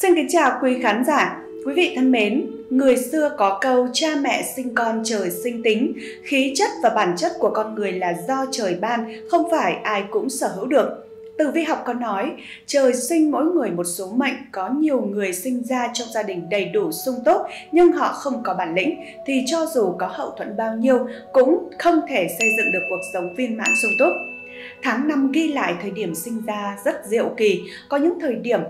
Xin kính chào quý khán giả, quý vị thân mến. Người xưa có câu cha mẹ sinh con trời sinh tính, khí chất và bản chất của con người là do trời ban, không phải ai cũng sở hữu được. Từ vi học có nói, trời sinh mỗi người một số mệnh, có nhiều người sinh ra trong gia đình đầy đủ sung túc nhưng họ không có bản lĩnh thì cho dù có hậu thuẫn bao nhiêu cũng không thể xây dựng được cuộc sống viên mãn sung túc. Tháng năm ghi lại thời điểm sinh ra rất diệu kỳ, có những thời điểm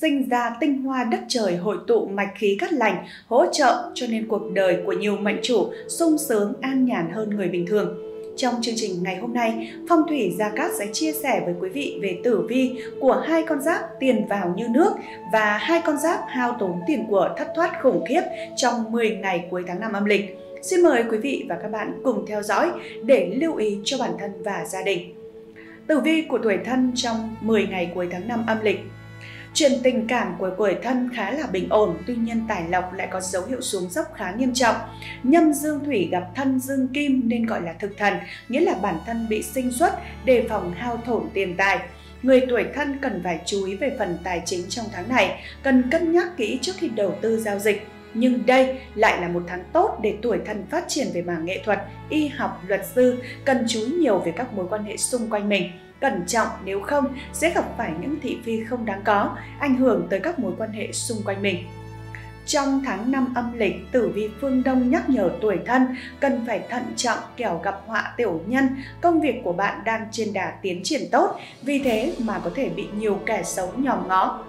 sinh ra tinh hoa đất trời hội tụ mạch khí cắt lành, hỗ trợ cho nên cuộc đời của nhiều mệnh chủ sung sướng an nhàn hơn người bình thường. Trong chương trình ngày hôm nay, Phong Thủy Gia Cát sẽ chia sẻ với quý vị về tử vi của hai con giáp tiền vào như nước và hai con giáp hao tốn tiền của thất thoát khủng khiếp trong 10 ngày cuối tháng 5 âm lịch. Xin mời quý vị và các bạn cùng theo dõi để lưu ý cho bản thân và gia đình. Tử vi của tuổi thân trong 10 ngày cuối tháng 5 âm lịch Chuyện tình cảm của tuổi thân khá là bình ổn, tuy nhiên tài lộc lại có dấu hiệu xuống dốc khá nghiêm trọng. Nhâm dương thủy gặp thân dương kim nên gọi là thực thần, nghĩa là bản thân bị sinh xuất, đề phòng hao thổn tiền tài. Người tuổi thân cần phải chú ý về phần tài chính trong tháng này, cần cân nhắc kỹ trước khi đầu tư giao dịch. Nhưng đây lại là một tháng tốt để tuổi thân phát triển về mảng nghệ thuật, y học, luật sư, cần chú ý nhiều về các mối quan hệ xung quanh mình cẩn trọng nếu không sẽ gặp phải những thị phi không đáng có, ảnh hưởng tới các mối quan hệ xung quanh mình. Trong tháng 5 âm lịch, tử vi phương Đông nhắc nhở tuổi thân cần phải thận trọng kẻo gặp họa tiểu nhân, công việc của bạn đang trên đà tiến triển tốt, vì thế mà có thể bị nhiều kẻ xấu nhòm ngó.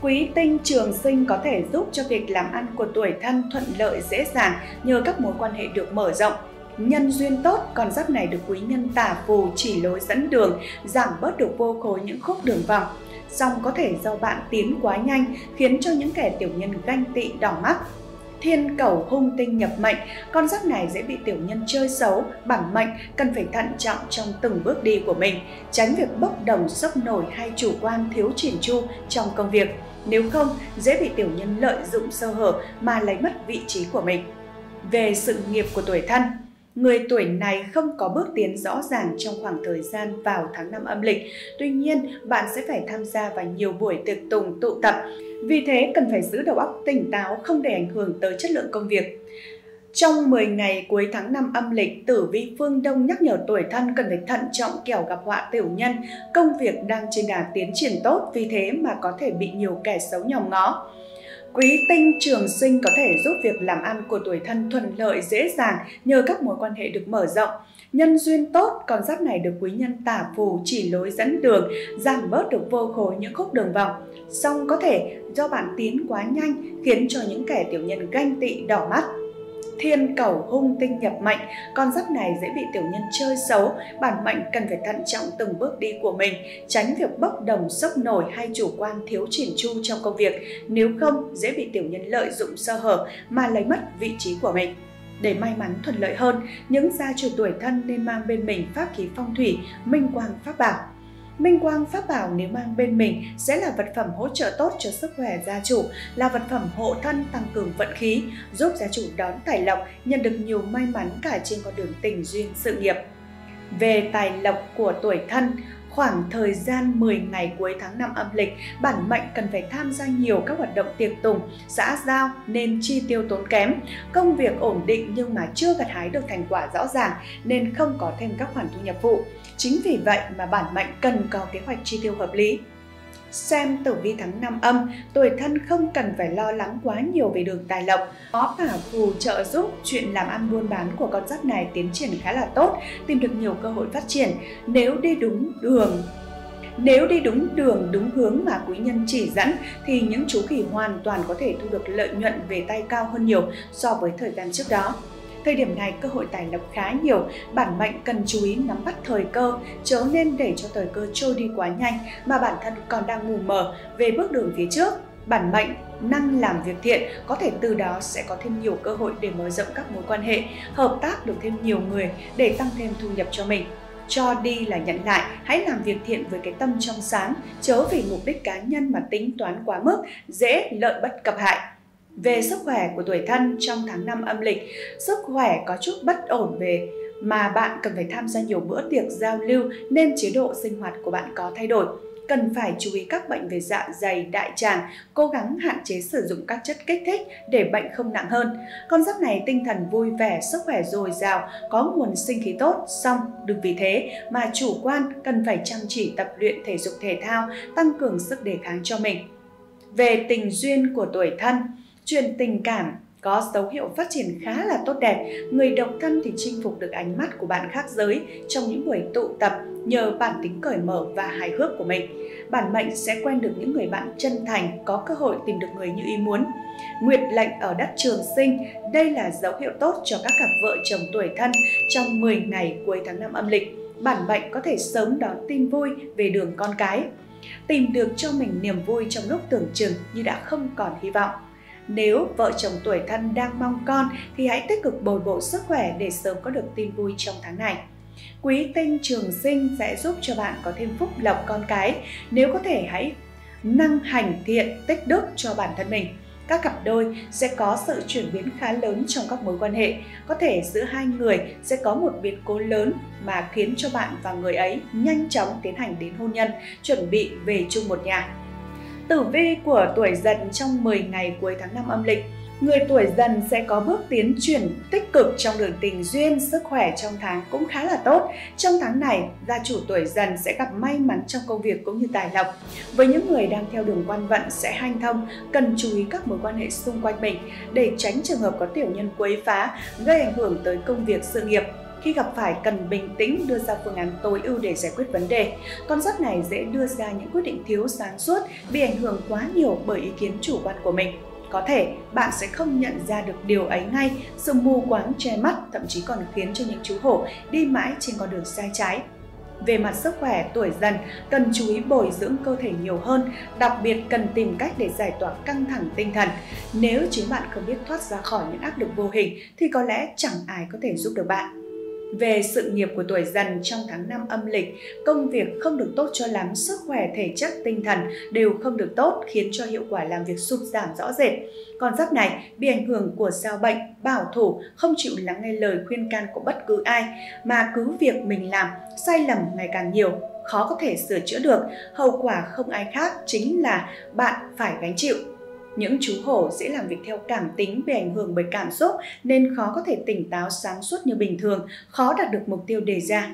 Quý tinh trường sinh có thể giúp cho việc làm ăn của tuổi thân thuận lợi dễ dàng nhờ các mối quan hệ được mở rộng nhân duyên tốt, con giáp này được quý nhân tả phù chỉ lối dẫn đường, giảm bớt được vô khối những khúc đường vòng. Song có thể do bạn tiến quá nhanh khiến cho những kẻ tiểu nhân ganh tị đỏ mắt. Thiên cầu hung tinh nhập mệnh, con giáp này dễ bị tiểu nhân chơi xấu, bản mệnh cần phải thận trọng trong từng bước đi của mình, tránh việc bốc đồng sốc nổi hay chủ quan thiếu chỉn chu trong công việc. Nếu không, dễ bị tiểu nhân lợi dụng sơ hở mà lấy mất vị trí của mình. Về sự nghiệp của tuổi thân, Người tuổi này không có bước tiến rõ ràng trong khoảng thời gian vào tháng 5 âm lịch. Tuy nhiên, bạn sẽ phải tham gia vào nhiều buổi tiệc tùng tụ tập. Vì thế, cần phải giữ đầu óc tỉnh táo không để ảnh hưởng tới chất lượng công việc. Trong 10 ngày cuối tháng 5 âm lịch, tử vi phương Đông nhắc nhở tuổi thân cần phải thận trọng kẻo gặp họa tiểu nhân. Công việc đang trên đà tiến triển tốt, vì thế mà có thể bị nhiều kẻ xấu nhòm ngó. Quý tinh trường sinh có thể giúp việc làm ăn của tuổi thân thuận lợi dễ dàng nhờ các mối quan hệ được mở rộng. Nhân duyên tốt, con giáp này được quý nhân tả phù chỉ lối dẫn đường, giảm bớt được vô khối những khúc đường vòng. Song có thể do bạn tiến quá nhanh khiến cho những kẻ tiểu nhân ganh tị đỏ mắt thiên cầu hung tinh nhập mệnh, con giáp này dễ bị tiểu nhân chơi xấu, bản mệnh cần phải thận trọng từng bước đi của mình, tránh việc bốc đồng sốc nổi hay chủ quan thiếu chỉn chu trong công việc, nếu không dễ bị tiểu nhân lợi dụng sơ hở mà lấy mất vị trí của mình. Để may mắn thuận lợi hơn, những gia chủ tuổi thân nên mang bên mình pháp khí phong thủy, minh quang pháp bảo. Minh quang pháp bảo nếu mang bên mình sẽ là vật phẩm hỗ trợ tốt cho sức khỏe gia chủ, là vật phẩm hộ thân tăng cường vận khí, giúp gia chủ đón tài lộc, nhận được nhiều may mắn cả trên con đường tình duyên sự nghiệp. Về tài lộc của tuổi thân, Khoảng thời gian 10 ngày cuối tháng 5 âm lịch, bản mệnh cần phải tham gia nhiều các hoạt động tiệc tùng, xã giao nên chi tiêu tốn kém. Công việc ổn định nhưng mà chưa gặt hái được thành quả rõ ràng nên không có thêm các khoản thu nhập phụ. Chính vì vậy mà bản mệnh cần có kế hoạch chi tiêu hợp lý. Xem tử vi tháng năm âm, tuổi thân không cần phải lo lắng quá nhiều về đường tài lộc. Có cả phù trợ giúp chuyện làm ăn buôn bán của con giáp này tiến triển khá là tốt, tìm được nhiều cơ hội phát triển nếu đi đúng đường nếu đi đúng đường, đúng hướng mà quý nhân chỉ dẫn thì những chú khỉ hoàn toàn có thể thu được lợi nhuận về tay cao hơn nhiều so với thời gian trước đó. Thời điểm này cơ hội tài lộc khá nhiều, bản mệnh cần chú ý nắm bắt thời cơ, chớ nên để cho thời cơ trôi đi quá nhanh mà bản thân còn đang mù mờ về bước đường phía trước. Bản mệnh năng làm việc thiện có thể từ đó sẽ có thêm nhiều cơ hội để mở rộng các mối quan hệ, hợp tác được thêm nhiều người để tăng thêm thu nhập cho mình cho đi là nhận lại, hãy làm việc thiện với cái tâm trong sáng, chớ vì mục đích cá nhân mà tính toán quá mức, dễ lợi bất cập hại. Về sức khỏe của tuổi thân trong tháng 5 âm lịch, sức khỏe có chút bất ổn về mà bạn cần phải tham gia nhiều bữa tiệc giao lưu nên chế độ sinh hoạt của bạn có thay đổi. cần phải chú ý các bệnh về dạ dày, đại tràng, cố gắng hạn chế sử dụng các chất kích thích để bệnh không nặng hơn. Con giáp này tinh thần vui vẻ, sức khỏe dồi dào, có nguồn sinh khí tốt, song đừng vì thế mà chủ quan cần phải chăm chỉ tập luyện thể dục thể thao, tăng cường sức đề kháng cho mình. Về tình duyên của tuổi thân, truyền tình cảm có dấu hiệu phát triển khá là tốt đẹp, người độc thân thì chinh phục được ánh mắt của bạn khác giới trong những buổi tụ tập nhờ bản tính cởi mở và hài hước của mình. Bản mệnh sẽ quen được những người bạn chân thành, có cơ hội tìm được người như ý muốn. Nguyệt lệnh ở đất trường sinh, đây là dấu hiệu tốt cho các cặp vợ chồng tuổi thân trong 10 ngày cuối tháng năm âm lịch. Bản mệnh có thể sớm đón tin vui về đường con cái. Tìm được cho mình niềm vui trong lúc tưởng chừng như đã không còn hy vọng. Nếu vợ chồng tuổi thân đang mong con thì hãy tích cực bồi bổ sức khỏe để sớm có được tin vui trong tháng này. Quý tinh trường sinh sẽ giúp cho bạn có thêm phúc lộc con cái. Nếu có thể hãy năng hành thiện tích đức cho bản thân mình. Các cặp đôi sẽ có sự chuyển biến khá lớn trong các mối quan hệ. Có thể giữa hai người sẽ có một biến cố lớn mà khiến cho bạn và người ấy nhanh chóng tiến hành đến hôn nhân, chuẩn bị về chung một nhà. Tử vi của tuổi dần trong 10 ngày cuối tháng 5 âm lịch Người tuổi dần sẽ có bước tiến chuyển tích cực trong đường tình duyên, sức khỏe trong tháng cũng khá là tốt. Trong tháng này, gia chủ tuổi dần sẽ gặp may mắn trong công việc cũng như tài lộc. Với những người đang theo đường quan vận sẽ hanh thông, cần chú ý các mối quan hệ xung quanh mình để tránh trường hợp có tiểu nhân quấy phá, gây ảnh hưởng tới công việc sự nghiệp khi gặp phải cần bình tĩnh đưa ra phương án tối ưu để giải quyết vấn đề. Con giáp này dễ đưa ra những quyết định thiếu sáng suốt, bị ảnh hưởng quá nhiều bởi ý kiến chủ quan của mình. Có thể bạn sẽ không nhận ra được điều ấy ngay, sự mù quáng che mắt thậm chí còn khiến cho những chú hổ đi mãi trên con đường sai trái. Về mặt sức khỏe, tuổi dần cần chú ý bồi dưỡng cơ thể nhiều hơn, đặc biệt cần tìm cách để giải tỏa căng thẳng tinh thần. Nếu chính bạn không biết thoát ra khỏi những áp lực vô hình thì có lẽ chẳng ai có thể giúp được bạn. Về sự nghiệp của tuổi dần trong tháng 5 âm lịch, công việc không được tốt cho lắm, sức khỏe, thể chất, tinh thần đều không được tốt khiến cho hiệu quả làm việc sụt giảm rõ rệt. Con giáp này bị ảnh hưởng của sao bệnh, bảo thủ, không chịu lắng nghe lời khuyên can của bất cứ ai, mà cứ việc mình làm, sai lầm ngày càng nhiều, khó có thể sửa chữa được, hậu quả không ai khác chính là bạn phải gánh chịu. Những chú hổ sẽ làm việc theo cảm tính bị ảnh hưởng bởi cảm xúc nên khó có thể tỉnh táo sáng suốt như bình thường, khó đạt được mục tiêu đề ra.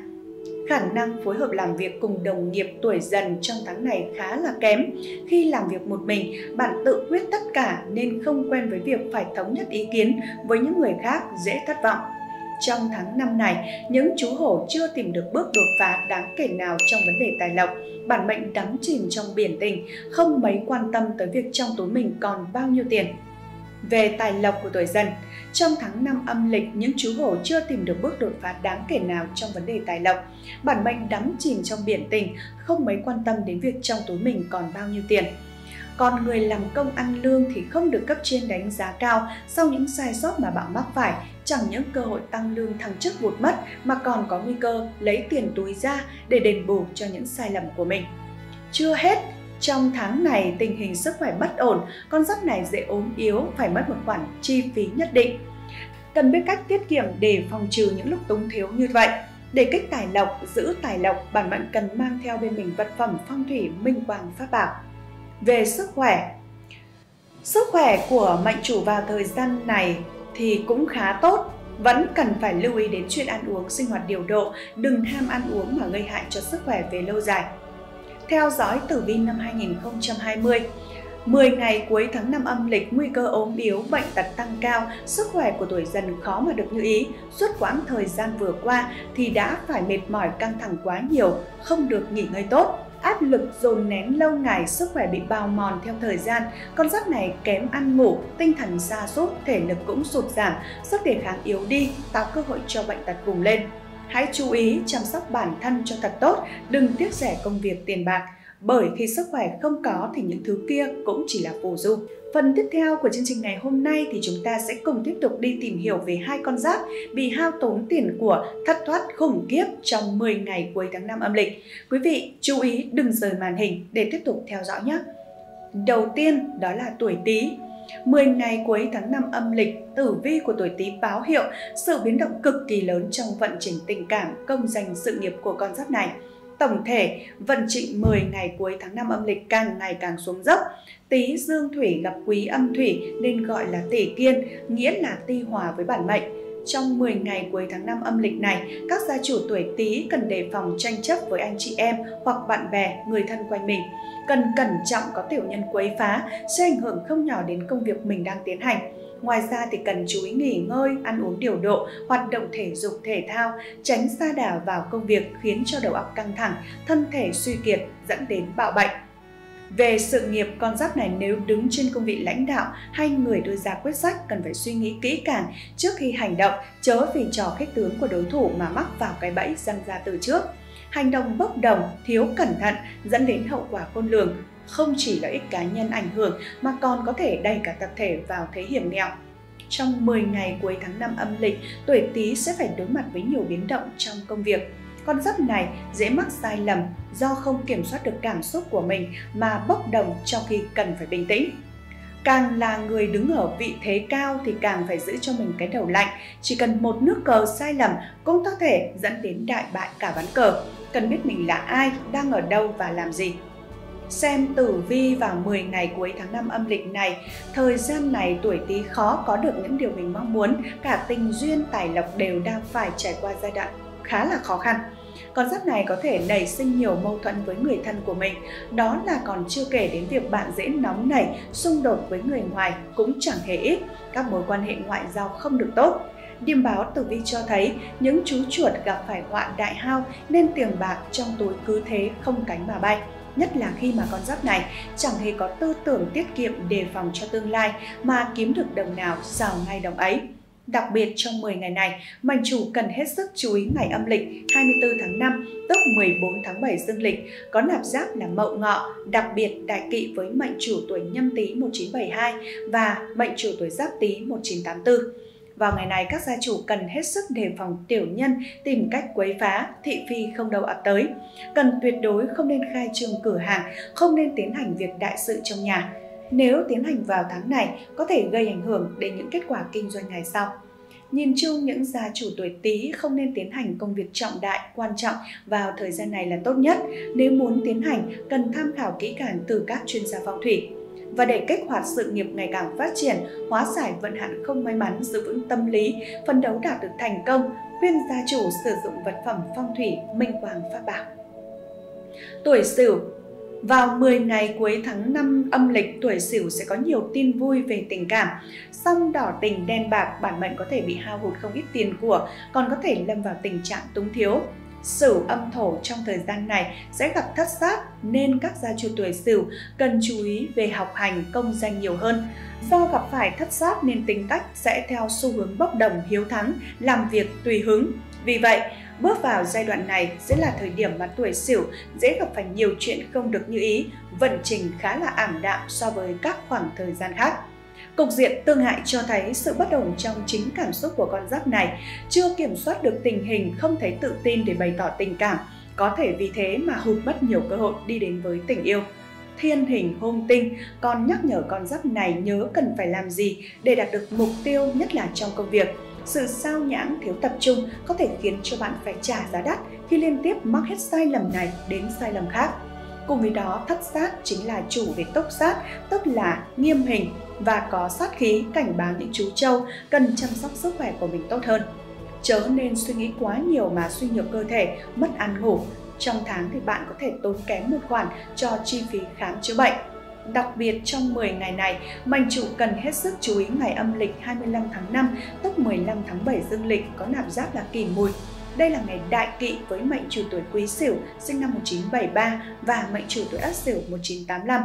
Khả năng phối hợp làm việc cùng đồng nghiệp tuổi dần trong tháng này khá là kém. Khi làm việc một mình, bạn tự quyết tất cả nên không quen với việc phải thống nhất ý kiến với những người khác dễ thất vọng. Trong tháng năm này, những chú hổ chưa tìm được bước đột phá đáng kể nào trong vấn đề tài lộc. Bản mệnh đắm chìm trong biển tình, không mấy quan tâm tới việc trong túi mình còn bao nhiêu tiền. Về tài lộc của tuổi dần, trong tháng 5 âm lịch, những chú hổ chưa tìm được bước đột phá đáng kể nào trong vấn đề tài lộc. Bản mệnh đắm chìm trong biển tình, không mấy quan tâm đến việc trong túi mình còn bao nhiêu tiền. Còn người làm công ăn lương thì không được cấp trên đánh giá cao sau những sai sót mà bạn mắc phải, chẳng những cơ hội tăng lương thăng chức vụt mất mà còn có nguy cơ lấy tiền túi ra để đền bù cho những sai lầm của mình. Chưa hết, trong tháng này tình hình sức khỏe bất ổn, con giáp này dễ ốm yếu, phải mất một khoản chi phí nhất định. Cần biết cách tiết kiệm để phòng trừ những lúc túng thiếu như vậy. Để kích tài lộc, giữ tài lộc, bản mệnh cần mang theo bên mình vật phẩm phong thủy minh quang pháp bảo. Về sức khỏe, sức khỏe của mệnh chủ vào thời gian này thì cũng khá tốt, vẫn cần phải lưu ý đến chuyện ăn uống sinh hoạt điều độ, đừng ham ăn uống mà gây hại cho sức khỏe về lâu dài. Theo dõi tử vi năm 2020, 10 ngày cuối tháng 5 âm lịch, nguy cơ ốm yếu, bệnh tật tăng cao, sức khỏe của tuổi dần khó mà được như ý. Suốt quãng thời gian vừa qua thì đã phải mệt mỏi căng thẳng quá nhiều, không được nghỉ ngơi tốt áp lực dồn nén lâu ngày, sức khỏe bị bào mòn theo thời gian. Con giáp này kém ăn ngủ, tinh thần sa sút, thể lực cũng sụt giảm, sức đề kháng yếu đi, tạo cơ hội cho bệnh tật bùng lên. Hãy chú ý chăm sóc bản thân cho thật tốt, đừng tiếc rẻ công việc tiền bạc bởi khi sức khỏe không có thì những thứ kia cũng chỉ là phù du. Phần tiếp theo của chương trình ngày hôm nay thì chúng ta sẽ cùng tiếp tục đi tìm hiểu về hai con giáp bị hao tốn tiền của thất thoát khủng khiếp trong 10 ngày cuối tháng 5 âm lịch. Quý vị chú ý đừng rời màn hình để tiếp tục theo dõi nhé. Đầu tiên đó là tuổi Tý. 10 ngày cuối tháng 5 âm lịch, tử vi của tuổi Tý báo hiệu sự biến động cực kỳ lớn trong vận trình tình cảm, công danh sự nghiệp của con giáp này tổng thể vận trình 10 ngày cuối tháng 5 âm lịch càng ngày càng xuống dốc. Tý dương thủy gặp quý âm thủy nên gọi là tỷ kiên, nghĩa là ti hòa với bản mệnh. Trong 10 ngày cuối tháng 5 âm lịch này, các gia chủ tuổi Tý cần đề phòng tranh chấp với anh chị em hoặc bạn bè, người thân quanh mình. Cần cẩn trọng có tiểu nhân quấy phá sẽ ảnh hưởng không nhỏ đến công việc mình đang tiến hành. Ngoài ra thì cần chú ý nghỉ ngơi, ăn uống điều độ, hoạt động thể dục thể thao, tránh xa đà vào công việc khiến cho đầu óc căng thẳng, thân thể suy kiệt dẫn đến bạo bệnh. Về sự nghiệp, con giáp này nếu đứng trên công vị lãnh đạo hay người đưa ra quyết sách cần phải suy nghĩ kỹ càng trước khi hành động, chớ vì trò khích tướng của đối thủ mà mắc vào cái bẫy răng ra từ trước. Hành động bốc đồng, thiếu cẩn thận dẫn đến hậu quả khôn lường, không chỉ lợi ích cá nhân ảnh hưởng mà còn có thể đẩy cả tập thể vào thế hiểm nghèo. Trong 10 ngày cuối tháng 5 âm lịch, tuổi Tý sẽ phải đối mặt với nhiều biến động trong công việc. Con giáp này dễ mắc sai lầm do không kiểm soát được cảm xúc của mình mà bốc đồng trong khi cần phải bình tĩnh. Càng là người đứng ở vị thế cao thì càng phải giữ cho mình cái đầu lạnh. Chỉ cần một nước cờ sai lầm cũng có thể dẫn đến đại bại cả ván cờ. Cần biết mình là ai, đang ở đâu và làm gì xem tử vi vào 10 ngày cuối tháng 5 âm lịch này. Thời gian này tuổi Tý khó có được những điều mình mong muốn, cả tình duyên tài lộc đều đang phải trải qua giai đoạn khá là khó khăn. Con giáp này có thể nảy sinh nhiều mâu thuẫn với người thân của mình, đó là còn chưa kể đến việc bạn dễ nóng nảy, xung đột với người ngoài cũng chẳng hề ít, các mối quan hệ ngoại giao không được tốt. Điềm báo tử vi cho thấy những chú chuột gặp phải họa đại hao nên tiền bạc trong túi cứ thế không cánh mà bay nhất là khi mà con giáp này chẳng hề có tư tưởng tiết kiệm đề phòng cho tương lai mà kiếm được đồng nào giàu ngay đồng ấy. Đặc biệt trong 10 ngày này, mệnh chủ cần hết sức chú ý ngày âm lịch 24 tháng 5, tức 14 tháng 7 dương lịch, có nạp giáp là mậu ngọ, đặc biệt đại kỵ với mệnh chủ tuổi nhâm tý 1972 và mệnh chủ tuổi giáp tý 1984. Vào ngày này, các gia chủ cần hết sức đề phòng tiểu nhân tìm cách quấy phá, thị phi không đâu ập tới. Cần tuyệt đối không nên khai trương cửa hàng, không nên tiến hành việc đại sự trong nhà. Nếu tiến hành vào tháng này, có thể gây ảnh hưởng đến những kết quả kinh doanh ngày sau. Nhìn chung, những gia chủ tuổi Tý không nên tiến hành công việc trọng đại, quan trọng vào thời gian này là tốt nhất. Nếu muốn tiến hành, cần tham khảo kỹ càng từ các chuyên gia phong thủy và để kích hoạt sự nghiệp ngày càng phát triển, hóa giải vận hạn không may mắn, giữ vững tâm lý, phấn đấu đạt được thành công, khuyên gia chủ sử dụng vật phẩm phong thủy minh quang pháp bảo. Tuổi Sửu vào 10 ngày cuối tháng 5 âm lịch, tuổi Sửu sẽ có nhiều tin vui về tình cảm. Song đỏ tình đen bạc, bản mệnh có thể bị hao hụt không ít tiền của, còn có thể lâm vào tình trạng túng thiếu. Sửu âm thổ trong thời gian này sẽ gặp thất sát nên các gia chủ tuổi Sửu cần chú ý về học hành công danh nhiều hơn. Do gặp phải thất sát nên tính cách sẽ theo xu hướng bốc đồng hiếu thắng, làm việc tùy hứng. Vì vậy, bước vào giai đoạn này sẽ là thời điểm mà tuổi Sửu dễ gặp phải nhiều chuyện không được như ý, vận trình khá là ảm đạm so với các khoảng thời gian khác. Cục diện tương hại cho thấy sự bất ổn trong chính cảm xúc của con giáp này, chưa kiểm soát được tình hình, không thấy tự tin để bày tỏ tình cảm, có thể vì thế mà hụt mất nhiều cơ hội đi đến với tình yêu. Thiên hình hung tinh còn nhắc nhở con giáp này nhớ cần phải làm gì để đạt được mục tiêu nhất là trong công việc. Sự sao nhãng thiếu tập trung có thể khiến cho bạn phải trả giá đắt khi liên tiếp mắc hết sai lầm này đến sai lầm khác. Cùng với đó, thất sát chính là chủ về tốc sát, tức là nghiêm hình và có sát khí cảnh báo những chú trâu cần chăm sóc sức khỏe của mình tốt hơn. Chớ nên suy nghĩ quá nhiều mà suy nhược cơ thể, mất ăn ngủ. Trong tháng thì bạn có thể tốn kém một khoản cho chi phí khám chữa bệnh. Đặc biệt trong 10 ngày này, mệnh chủ cần hết sức chú ý ngày âm lịch 25 tháng 5, tức 15 tháng 7 dương lịch có nạp giáp là kỷ mùi đây là ngày đại kỵ với mệnh chủ tuổi Quý Sửu sinh năm 1973 và mệnh chủ tuổi Ất Sửu 1985.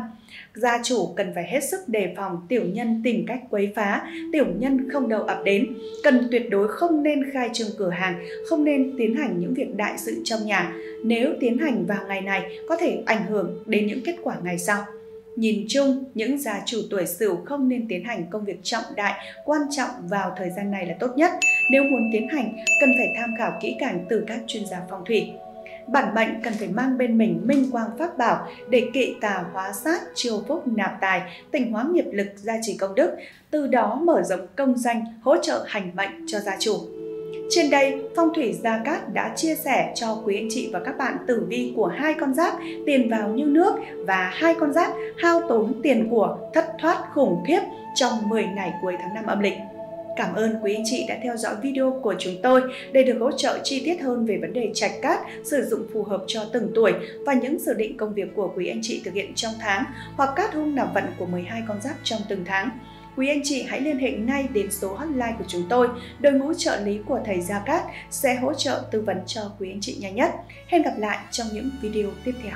Gia chủ cần phải hết sức đề phòng tiểu nhân tìm cách quấy phá, tiểu nhân không đầu ập đến. Cần tuyệt đối không nên khai trương cửa hàng, không nên tiến hành những việc đại sự trong nhà. Nếu tiến hành vào ngày này có thể ảnh hưởng đến những kết quả ngày sau. Nhìn chung, những gia chủ tuổi Sửu không nên tiến hành công việc trọng đại, quan trọng vào thời gian này là tốt nhất. Nếu muốn tiến hành, cần phải tham khảo kỹ càng từ các chuyên gia phong thủy. Bản mệnh cần phải mang bên mình minh quang pháp bảo để kỵ tà hóa sát, chiêu phúc nạp tài, tỉnh hóa nghiệp lực gia trì công đức, từ đó mở rộng công danh, hỗ trợ hành mệnh cho gia chủ. Trên đây, Phong thủy Gia Cát đã chia sẻ cho quý anh chị và các bạn tử vi của hai con giáp tiền vào như nước và hai con giáp hao tốn tiền của thất thoát khủng khiếp trong 10 ngày cuối tháng 5 âm lịch. Cảm ơn quý anh chị đã theo dõi video của chúng tôi để được hỗ trợ chi tiết hơn về vấn đề trạch cát, sử dụng phù hợp cho từng tuổi và những dự định công việc của quý anh chị thực hiện trong tháng hoặc cát hung nạp vận của 12 con giáp trong từng tháng. Quý anh chị hãy liên hệ ngay đến số hotline của chúng tôi. Đội ngũ trợ lý của thầy Gia Cát sẽ hỗ trợ tư vấn cho quý anh chị nhanh nhất. Hẹn gặp lại trong những video tiếp theo.